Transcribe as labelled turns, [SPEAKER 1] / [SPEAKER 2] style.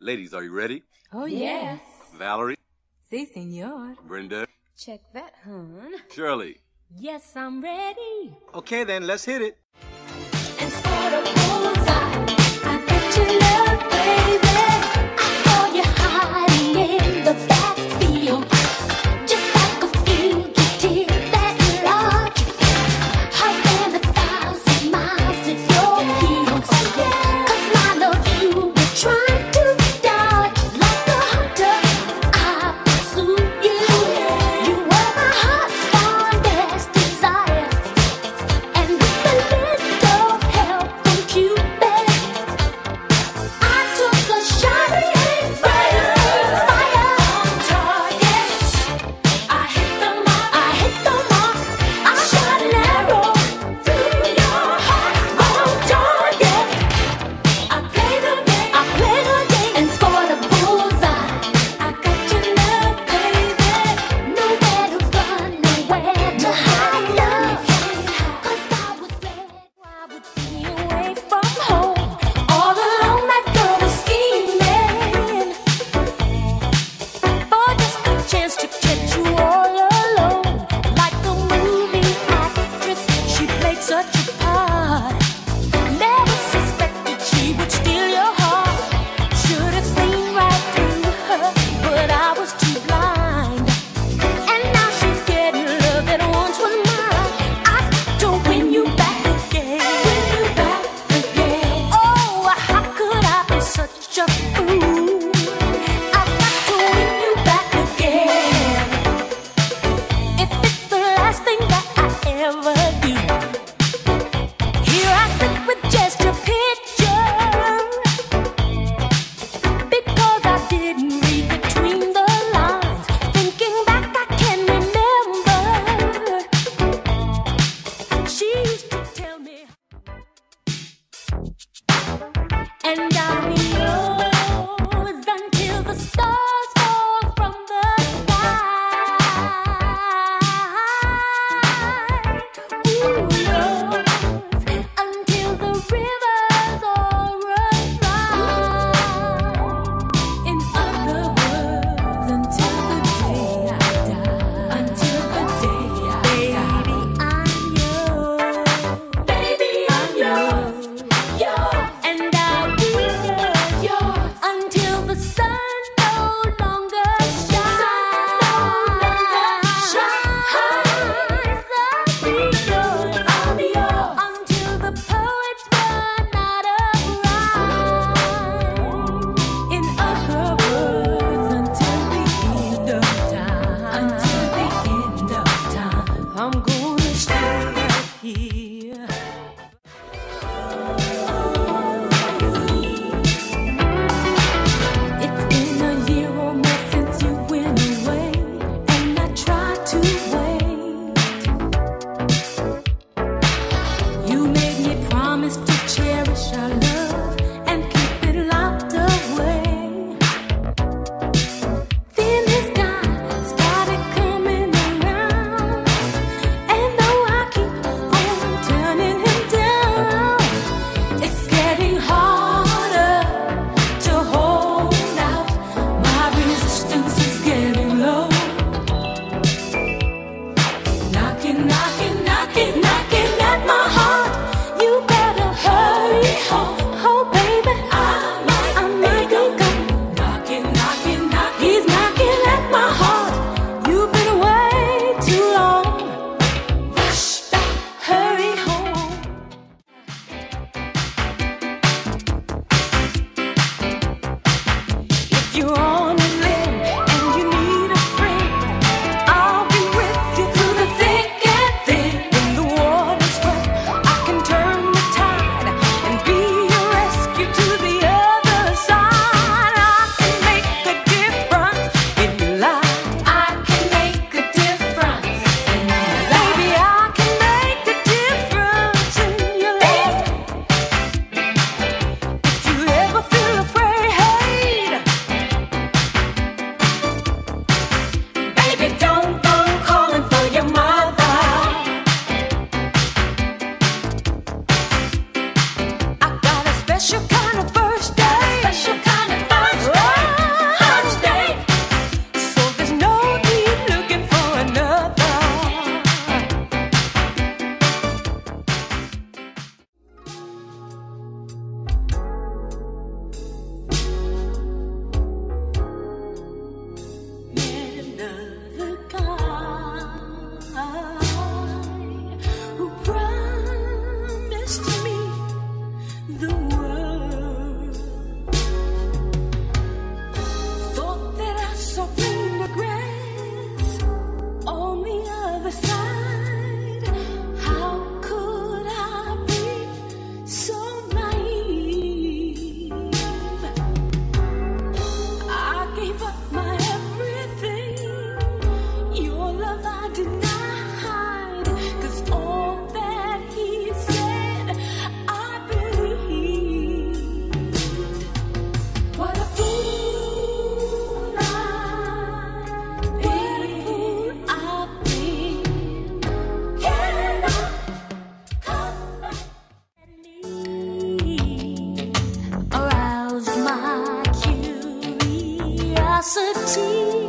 [SPEAKER 1] Ladies, are you ready?
[SPEAKER 2] Oh, yes.
[SPEAKER 1] Valerie?
[SPEAKER 2] Si, senor.
[SPEAKER 1] Brenda?
[SPEAKER 3] Check that, hon.
[SPEAKER 1] Shirley?
[SPEAKER 3] Yes, I'm ready.
[SPEAKER 1] Okay, then, let's hit it.
[SPEAKER 4] estoy. on. Christ. capacity.